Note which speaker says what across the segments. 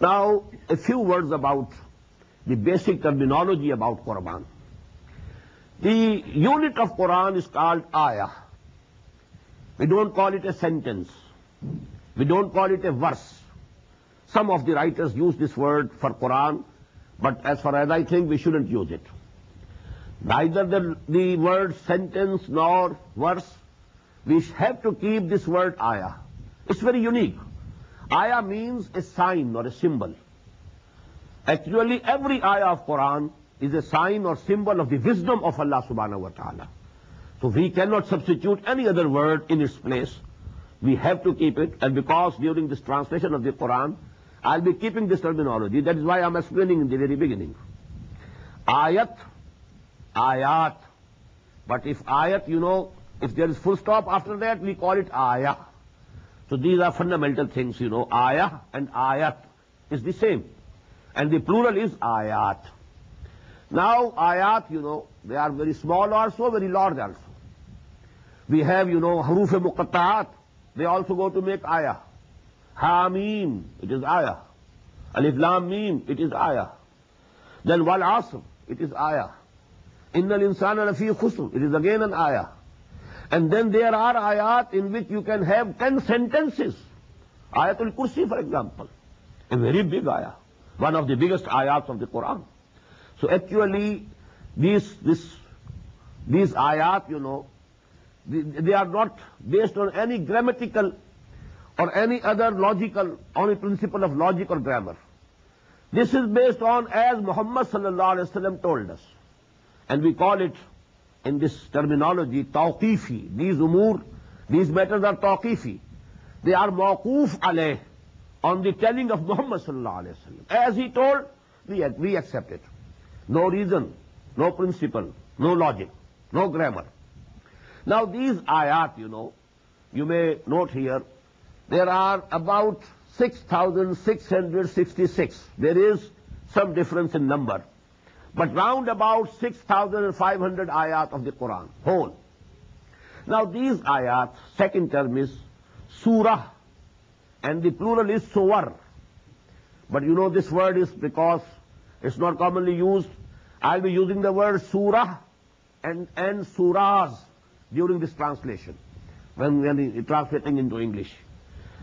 Speaker 1: Now, a few words about the basic terminology about Quran. The unit of Quran is called ayah. We don't call it a sentence. We don't call it a verse. Some of the writers use this word for Quran, but as far as I think, we shouldn't use it. Neither the, the word sentence nor verse, we have to keep this word ayah. It's very unique. Ayah means a sign or a symbol. Actually, every ayah of Quran is a sign or symbol of the wisdom of Allah subhanahu wa ta'ala. So we cannot substitute any other word in its place. We have to keep it, and because during this translation of the Quran, I'll be keeping this terminology. That is why I'm explaining in the very beginning. Ayat, ayat. But if ayat, you know, if there is full stop after that, we call it ayah. So these are fundamental things, you know. Ayah and ayat is the same. And the plural is ayat. Now, ayat, you know, they are very small also, very large also. We have, you know, haruf muqatta'at. They also go to make ayah. Hamim, it is ayah. Alif lam mim, it is ayah. Then wal asr, it is ayah. Innal insana lafi khusr, it is again an ayah. And then there are ayat in which you can have ten sentences. Ayatul Kursi, for example. A very big ayah. One of the biggest ayats of the Quran. So actually, these, this, these ayat, you know, they are not based on any grammatical or any other logical, on a principle of logic or grammar. This is based on as Muhammad sallallahu alaihi wasallam told us. And we call it in this terminology tawqifi. These umur, these matters are tawqifi. They are mawquf alayh on the telling of Muhammad sallallahu alaihi wasallam. As he told, we, we accept it. No reason, no principle, no logic, no grammar. Now these ayat, you know, you may note here, there are about 6,666. There is some difference in number. But round about 6,500 ayat of the Quran, whole. Now these ayat, second term is surah, and the plural is suwar. But you know this word is because it's not commonly used. I'll be using the word surah and, and surahs during this translation, when, when translating into English.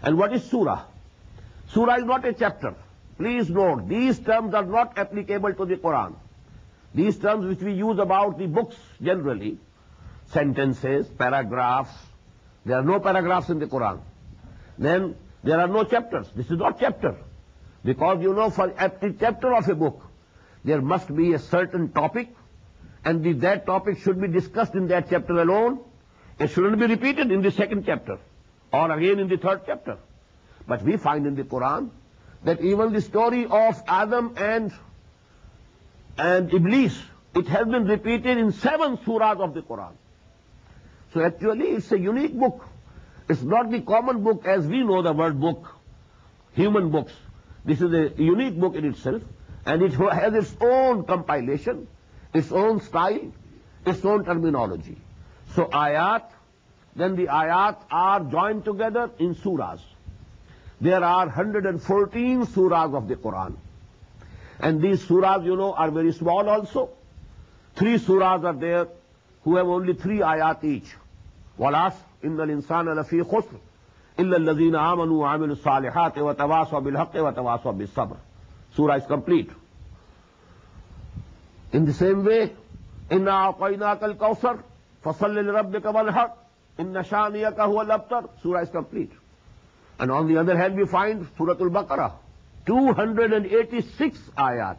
Speaker 1: And what is surah? Surah is not a chapter. Please note, these terms are not applicable to the Quran. These terms which we use about the books generally, sentences, paragraphs, there are no paragraphs in the Quran. Then there are no chapters. This is not chapter. Because you know, for every chapter of a book, there must be a certain topic, and the, that topic should be discussed in that chapter alone. It shouldn't be repeated in the second chapter, or again in the third chapter. But we find in the Quran that even the story of Adam and, and Iblis, it has been repeated in seven surahs of the Quran. So actually it's a unique book. It's not the common book as we know the word book, human books. This is a unique book in itself, and it has its own compilation, its own style, its own terminology. So ayat, then the ayat are joined together in surahs. There are 114 surahs of the Quran. And these surahs, you know, are very small also. Three surahs are there who have only three ayat each. Wal asr, inna al-insana lafi khusr, illa alladhina amanu wa amilu salihati wa tawaswa bil haqqi wa tawaswa bil sabr. Surah is complete. In the same way, inna a'tainaka al-kawsar, fasalli li rabbika walhaq, inna shaniyaka huwa al-abtar. Surah is complete. And on the other hand, we find Surah Al-Baqarah, 286 ayat.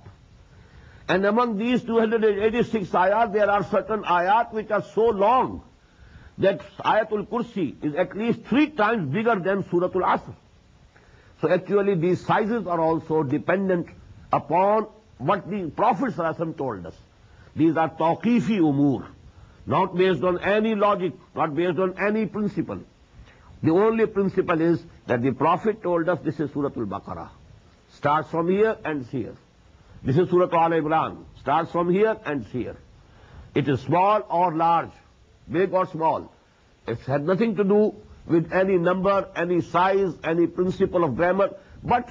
Speaker 1: And among these 286 ayat, there are certain ayat which are so long that Ayatul Kursi is at least three times bigger than Surah Al-Asr. So actually these sizes are also dependent upon what the Prophet told us. These are tawqifi umur, not based on any logic, not based on any principle. The only principle is that the Prophet told us this is Surah Al-Baqarah. Starts from here and here. This is Surah Al-Imran. Starts from here and here. It is small or large, big or small. It has nothing to do with any number, any size, any principle of grammar, but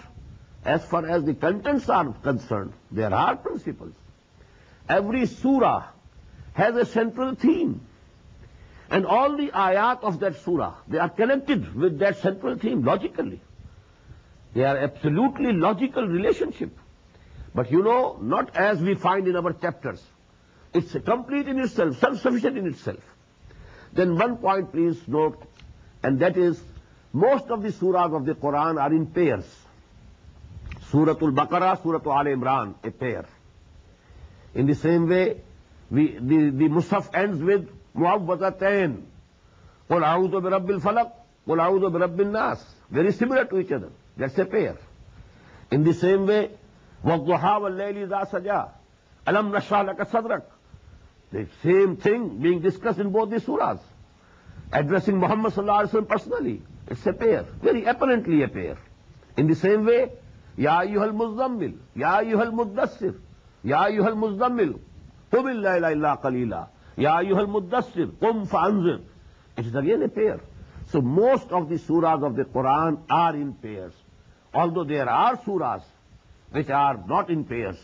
Speaker 1: as far as the contents are concerned, there are principles. Every surah has a central theme. And all the ayat of that surah, they are connected with that central theme logically. They are absolutely logical relationship. But you know, not as we find in our chapters. It's complete in itself, self-sufficient in itself. Then one point please note, and that is, most of the surahs of the Quran are in pairs. Suratul Baqarah, Suratul Al Imran, a pair. In the same way, we, the, the Musaf ends with Muawwazatayn. Bi rabbil falaq, Qul a'udhu bi rabbil nas. Very similar to each other. That's a pair. In the same way, وَالضُّحَا وَاللَّيْلِ ذَا سَجَى أَلَمْ نَشْرَحْ لَكَ صَدْرَكَ The same thing being discussed in both these surahs. Addressing Muhammad sallallahu alaihi wasallam personally. It's a pair. Very apparently a pair. In the same way, Ya ayyuhal muzammil, Ya ayyuhal muddassir, Ya ayyuhal muzammil, قم الليل إلا قليلا يا أيها المدثر قم فأنذر It is again a pair. So most of the surahs of the Quran are in pairs. Although there are surahs which are not in pairs.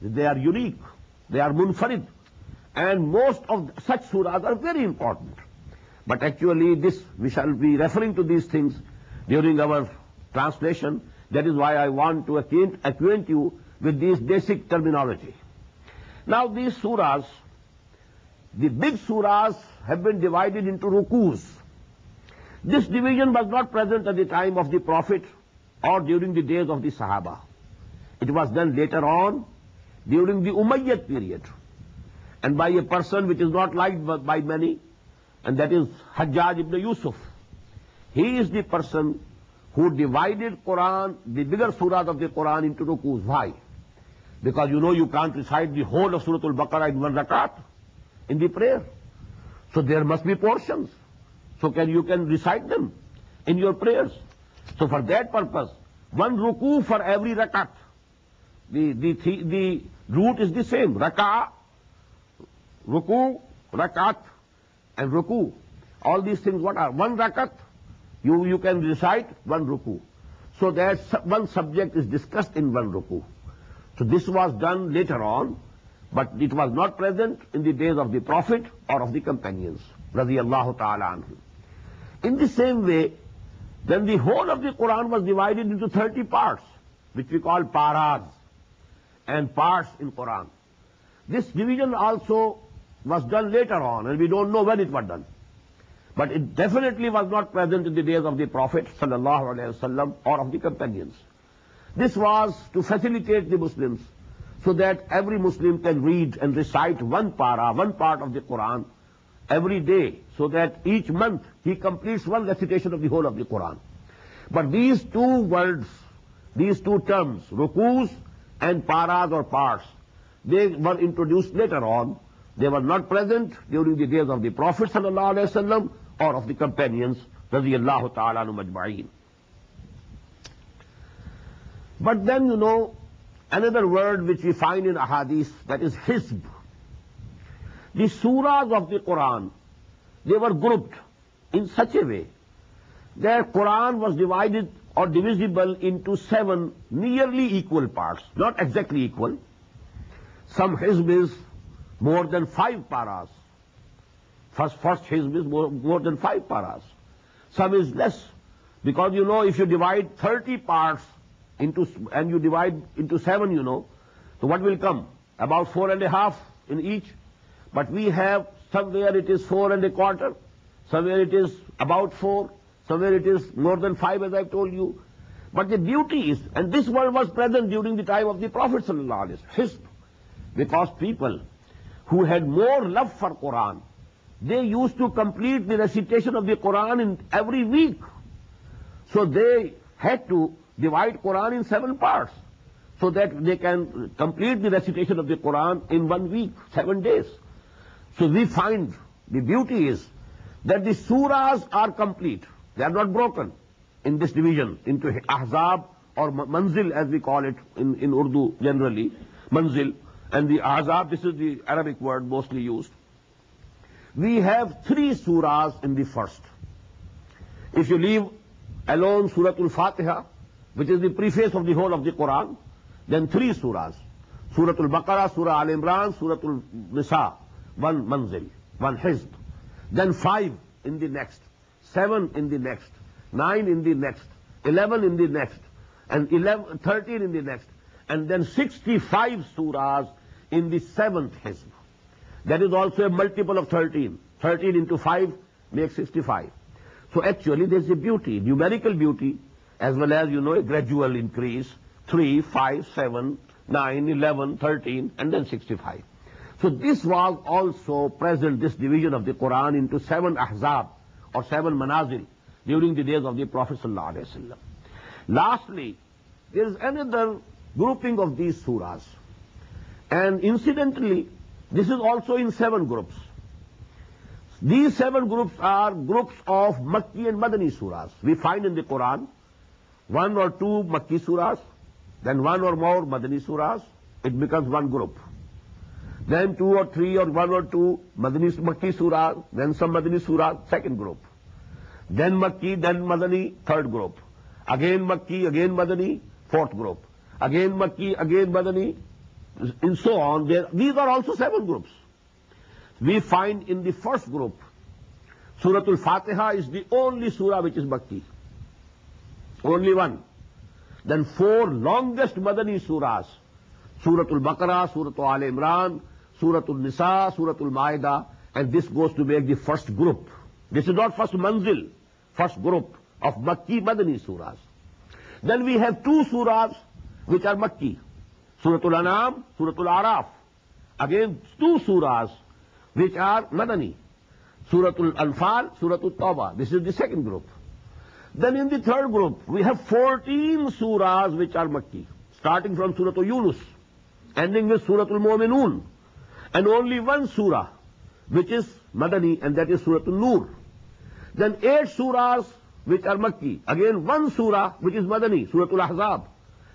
Speaker 1: They are unique. They are munfarid. And most of such surahs are very important. But actually this, we shall be referring to these things during our translation. That is why I want to acquaint, acquaint you with this basic terminology. Now these surahs, the big surahs have been divided into rukus. This division was not present at the time of the Prophet or during the days of the Sahaba. It was done later on during the Umayyad period and by a person which is not liked by many and that is Hajjaj ibn Yusuf. He is the person who divided Quran, the bigger surahs of the Quran into rukus. Why? Because you know you can't recite the whole of Surah Al-Baqarah in one rakat in the prayer. So there must be portions. So can you can recite them in your prayers. So for that purpose, one ruku for every rakat. The, the, the, root is the same. Raka, ruku, rakat, and ruku. All these things what are? One rakat, you, you can recite one ruku. So that one subject is discussed in one ruku. So this was done later on, but it was not present in the days of the Prophet or of the companions. In the same way, then the whole of the Quran was divided into 30 parts, which we call paras and parts in Quran. This division also was done later on, and we don't know when it was done. But it definitely was not present in the days of the Prophet sallallahu or of the companions. This was to facilitate the Muslims so that every Muslim can read and recite one para, one part of the Quran every day, so that each month he completes one recitation of the whole of the Quran. But these two words, these two terms, rukus and paras or parts, they were introduced later on. They were not present during the days of the Prophet or of the companions radiallahu ta'ala majma'een. But then, you know, another word which we find in ahadith, that is hizb. The surahs of the Quran, they were grouped in such a way that Quran was divided or divisible into seven nearly equal parts, not exactly equal. Some hizb is more than five paras. First, first hizb is more, more than five paras. Some is less. Because you know, if you divide 30 parts into, and you divide into seven, you know, so what will come? About four and a half in each. But we have somewhere it is four and a quarter, somewhere it is about four, somewhere it is more than five as I've told you. But the beauty is, and this word was present during the time of the Prophet because people who had more love for Quran, they used to complete the recitation of the Quran in every week. So they had to divide Quran in seven parts so that they can complete the recitation of the Quran in one week, seven days. So we find the beauty is that the surahs are complete. They are not broken in this division into ahzab or manzil as we call it in, in Urdu generally, manzil. And the ahzab, this is the Arabic word mostly used. We have three surahs in the first. If you leave alone Surah Al-Fatiha, which is the preface of the whole of the Quran. Then three surahs. Surah Al-Baqarah, Surah Al-Imran, Surah Al-Nisa. One manzil, one hizb. Then five in the next, seven in the next, nine in the next, eleven in the next, and 11, 13 in the next, and then 65 surahs in the seventh hizb. That is also a multiple of 13. 13 into 5 makes 65. So actually there's a beauty, numerical beauty, as well as, you know, a gradual increase, 3, 5, 7, 9, 11, 13, and then 65. So this was also present, this division of the Quran into seven ahzab, or seven manazil, during the days of the Prophet ﷺ. Lastly, there is another grouping of these surahs. And incidentally, this is also in seven groups. These seven groups are groups of Makki and Madani surahs. We find in the Quran one or two Makki surahs, then one or more Madani surahs, it becomes one group. Then two or three or one or two Madani Makki surahs, then some Madani surahs, second group. Then Makki, then Madani, third group. Again Makki, again Madani, fourth group. Again Makki, again Madani, and so on. There, these are also seven groups we find in the first group, Surah Al-Fatiha is the only surah which is Makki. Only one. Then four longest Madani surahs, Surah Al-Baqarah, Surah Al-Imran, Surah Al-Nisa, Surah Al-Ma'idah, and this goes to make the first group. This is not first manzil, first group of Makki Madani surahs. Then we have two surahs which are Makki. Surah Al-Anam, Surah Al-Araf. Again, two surahs which are Madani. Suratul Anfal, Suratul Tawbah. This is the second group. Then in the third group, we have 14 surahs which are Makki, starting from Suratul Yunus, ending with Suratul Mu'minun, and only one surah which is Madani, and that is Suratul Nur. Then eight surahs which are Makki, again one surah which is Madani, Suratul Ahzab,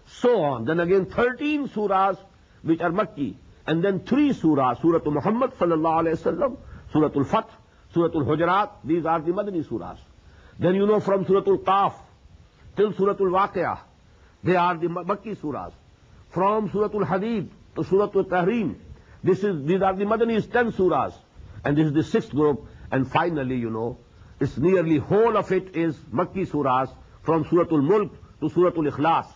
Speaker 1: so on. Then again 13 surahs which are Makki, and then three surahs, Surah Muhammad sallallahu alayhi wasallam, Surah Al-Fath, Surah Al-Hujurat, these are the Madani surahs. Then you know from Surah Al-Qaf till Surah Al-Waqi'ah, they are the Makki surahs. From Surah Al-Hadid to Surah Al-Tahrim, this is, these are the Madani's ten surahs. And this is the sixth group. And finally, you know, it's nearly whole of it is Makki surahs from Surah Al-Mulk to Surah Al-Ikhlas.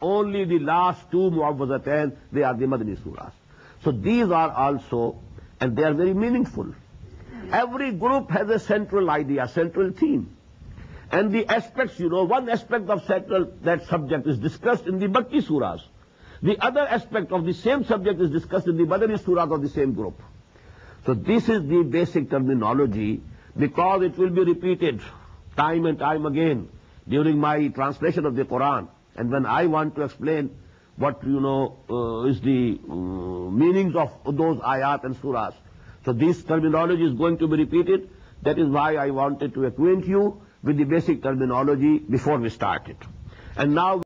Speaker 1: Only the last two Mu'awwazatain, they are the Madani surahs. So these are also, and they are very meaningful. Every group has a central idea, central theme. And the aspects, you know, one aspect of central, that subject is discussed in the Makki surahs. The other aspect of the same subject is discussed in the Madani surahs of the same group. So this is the basic terminology because it will be repeated time and time again during my translation of the Quran. And when I want to explain what, you know, uh, is the uh, meanings of those ayat and surahs. So this terminology is going to be repeated. That is why I wanted to acquaint you with the basic terminology before we started. And now